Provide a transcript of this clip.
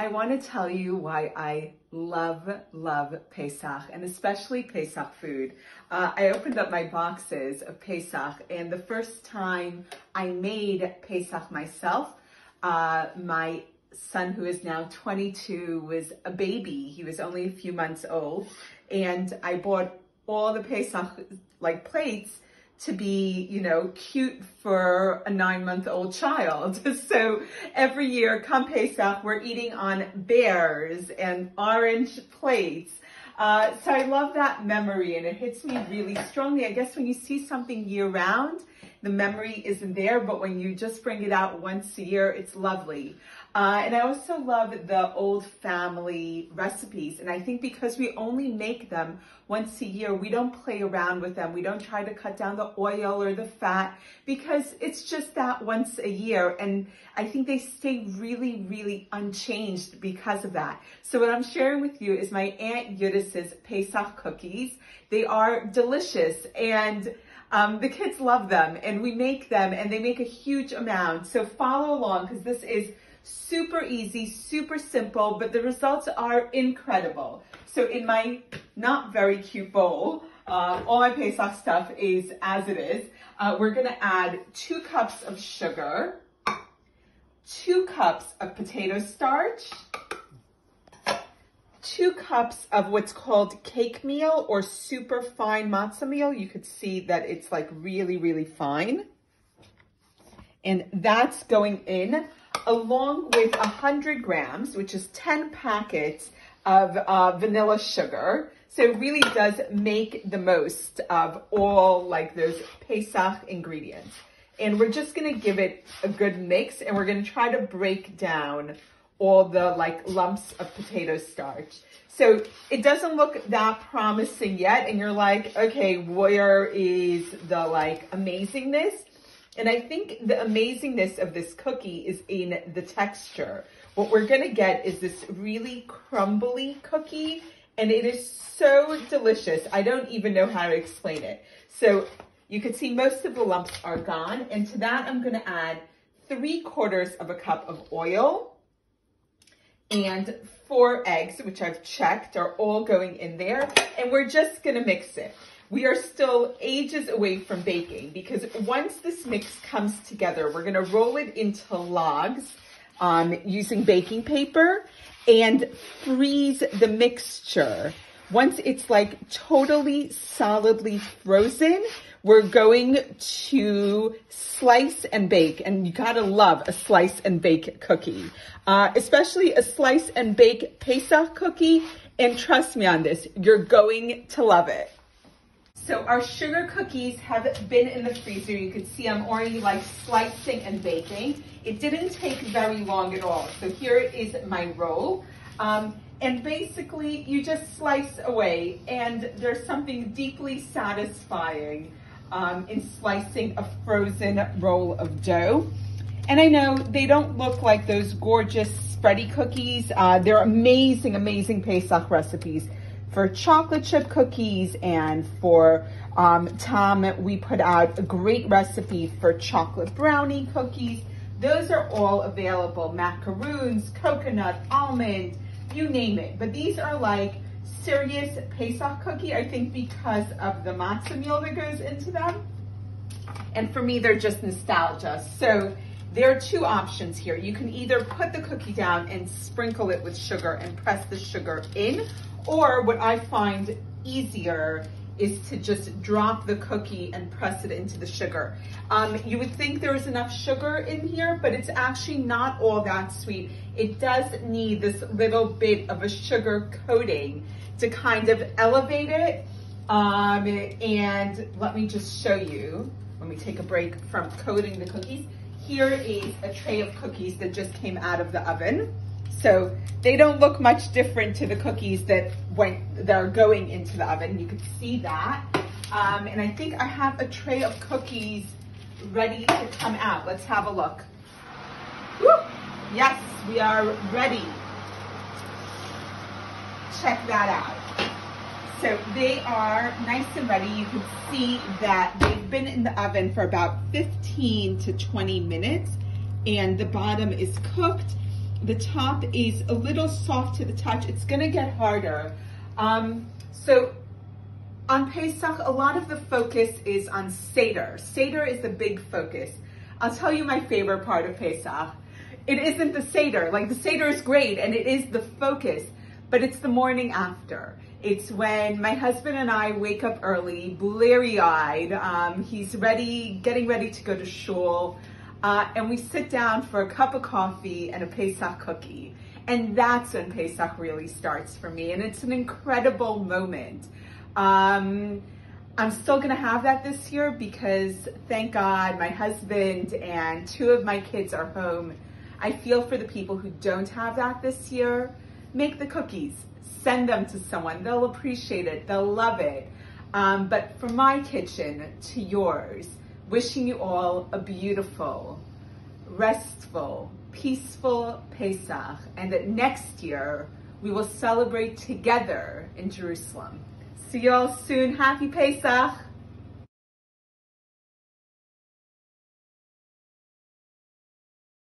I want to tell you why I love, love Pesach and especially Pesach food. Uh, I opened up my boxes of Pesach and the first time I made Pesach myself, uh, my son who is now 22 was a baby. He was only a few months old and I bought all the Pesach like plates to be, you know, cute for a nine month old child. So every year, come Pesach, we're eating on bears and orange plates. Uh, so I love that memory and it hits me really strongly. I guess when you see something year round, the memory isn't there, but when you just bring it out once a year, it's lovely. Uh, and I also love the old family recipes. And I think because we only make them once a year, we don't play around with them. We don't try to cut down the oil or the fat because it's just that once a year. And I think they stay really, really unchanged because of that. So what I'm sharing with you is my Aunt Eudice's Pesach cookies. They are delicious and um, the kids love them and we make them and they make a huge amount. So follow along because this is super easy, super simple, but the results are incredible. So in my not very cute bowl, uh, all my Pesach stuff is as it is. Uh, we're gonna add two cups of sugar, two cups of potato starch, two cups of what's called cake meal or super fine matzah meal. You could see that it's like really, really fine. And that's going in along with 100 grams, which is 10 packets of uh, vanilla sugar. So it really does make the most of all like those Pesach ingredients. And we're just gonna give it a good mix and we're gonna try to break down all the like lumps of potato starch. So it doesn't look that promising yet. And you're like, okay, where is the like amazingness? And I think the amazingness of this cookie is in the texture. What we're gonna get is this really crumbly cookie and it is so delicious. I don't even know how to explain it. So you can see most of the lumps are gone. And to that, I'm gonna add three quarters of a cup of oil and four eggs, which I've checked are all going in there. And we're just gonna mix it we are still ages away from baking because once this mix comes together, we're gonna roll it into logs um, using baking paper and freeze the mixture. Once it's like totally solidly frozen, we're going to slice and bake. And you gotta love a slice and bake cookie, uh, especially a slice and bake Pesach cookie. And trust me on this, you're going to love it. So our sugar cookies have been in the freezer. You can see I'm already like slicing and baking. It didn't take very long at all. So here is my roll. Um, and basically you just slice away and there's something deeply satisfying um, in slicing a frozen roll of dough. And I know they don't look like those gorgeous spready cookies. Uh, they're amazing, amazing Pesach recipes for chocolate chip cookies and for um, Tom, we put out a great recipe for chocolate brownie cookies. Those are all available, macaroons, coconut, almond, you name it. But these are like serious Pesach cookie, I think because of the matzah meal that goes into them. And for me, they're just nostalgia. So there are two options here. You can either put the cookie down and sprinkle it with sugar and press the sugar in, or what I find easier is to just drop the cookie and press it into the sugar. Um, you would think there is enough sugar in here, but it's actually not all that sweet. It does need this little bit of a sugar coating to kind of elevate it. Um, and let me just show you, when we take a break from coating the cookies. Here is a tray of cookies that just came out of the oven. So they don't look much different to the cookies that went that are going into the oven. You can see that. Um, and I think I have a tray of cookies ready to come out. Let's have a look. Woo! Yes, we are ready. Check that out. So they are nice and ready. You can see that they've been in the oven for about 15 to 20 minutes and the bottom is cooked the top is a little soft to the touch. It's gonna get harder. Um, so on Pesach, a lot of the focus is on Seder. Seder is the big focus. I'll tell you my favorite part of Pesach. It isn't the Seder. Like the Seder is great and it is the focus, but it's the morning after. It's when my husband and I wake up early, bleary eyed. Um, he's ready, getting ready to go to shul. Uh, and we sit down for a cup of coffee and a Pesach cookie. And that's when Pesach really starts for me. And it's an incredible moment. Um, I'm still going to have that this year because thank God my husband and two of my kids are home. I feel for the people who don't have that this year. Make the cookies, send them to someone. They'll appreciate it, they'll love it. Um, but from my kitchen to yours, wishing you all a beautiful, restful, peaceful Pesach, and that next year we will celebrate together in Jerusalem. See you all soon. Happy Pesach.